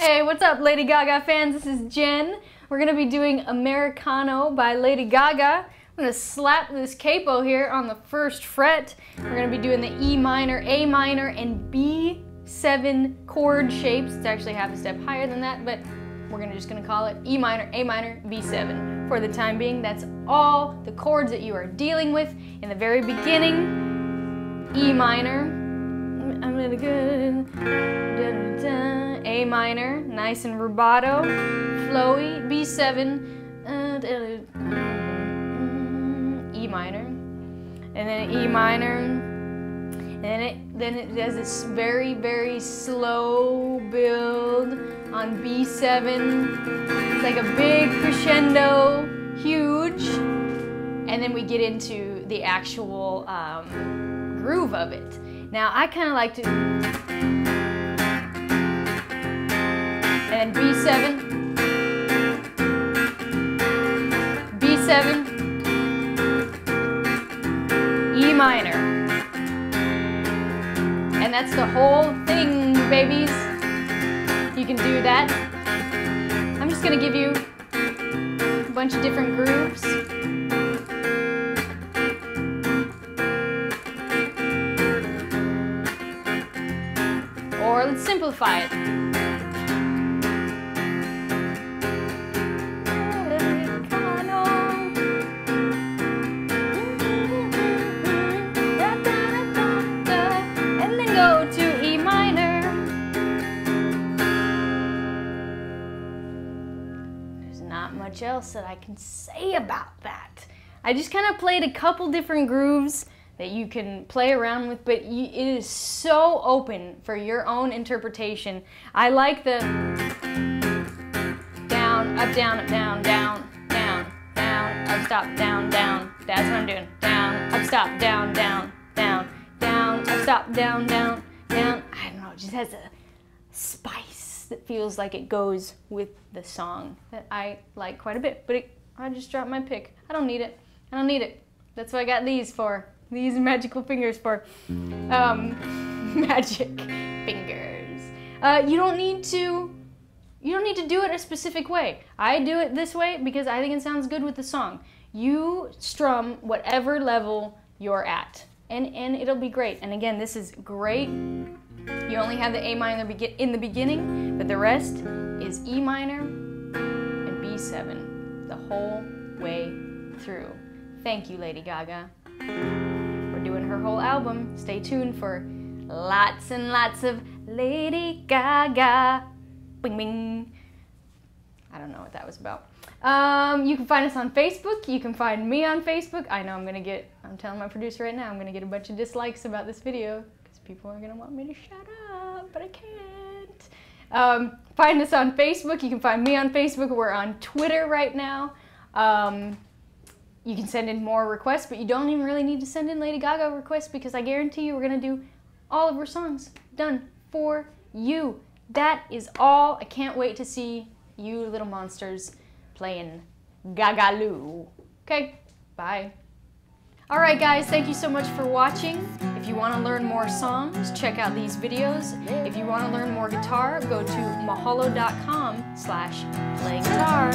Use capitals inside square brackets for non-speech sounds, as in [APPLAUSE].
Hey, what's up, Lady Gaga fans? This is Jen. We're gonna be doing Americano by Lady Gaga. I'm gonna slap this capo here on the first fret. We're gonna be doing the E minor, A minor, and B7 chord shapes. It's actually half a step higher than that, but we're gonna just gonna call it E minor, A minor, B7. For the time being, that's all the chords that you are dealing with. In the very beginning, E minor. I'm really good. Da, da, da. A minor, nice and rubato, flowy, B7, uh, E minor, and then E minor, and then it then it does this very very slow build on B7. It's like a big crescendo, huge, and then we get into the actual um, groove of it. Now I kind of like to minor. And that's the whole thing, babies. You can do that. I'm just gonna give you a bunch of different grooves. Or let's simplify it. Not much else that I can say about that. I just kind of played a couple different grooves that you can play around with, but you, it is so open for your own interpretation. I like the down, up, down, up, down, down, down, down, up, stop, down, down. That's what I'm doing. Down, up, stop, down, down, down, down, up, stop, down, down, down. I don't know, it just has a spice that feels like it goes with the song that I like quite a bit. But it, I just dropped my pick. I don't need it. I don't need it. That's what I got these for. These [LAUGHS] magical fingers for. Um, [LAUGHS] magic fingers. Uh, you don't need to. You don't need to do it a specific way. I do it this way because I think it sounds good with the song. You strum whatever level you're at, and and it'll be great. And again, this is great you only have the A minor in the beginning, but the rest is E minor and B7 the whole way through. Thank you, Lady Gaga. We're doing her whole album. Stay tuned for lots and lots of Lady Gaga. Bing, bing. I don't know what that was about. Um, you can find us on Facebook. You can find me on Facebook. I know I'm gonna get, I'm telling my producer right now, I'm gonna get a bunch of dislikes about this video because people are gonna want me to shut up, but I can't. Um, find us on Facebook. You can find me on Facebook. We're on Twitter right now. Um, you can send in more requests, but you don't even really need to send in Lady Gaga requests because I guarantee you we're gonna do all of her songs done for you. That is all. I can't wait to see you little monsters playing Gagaloo. Okay, bye. Alright guys, thank you so much for watching. If you want to learn more songs, check out these videos. If you want to learn more guitar, go to mahalo.com slash play guitar.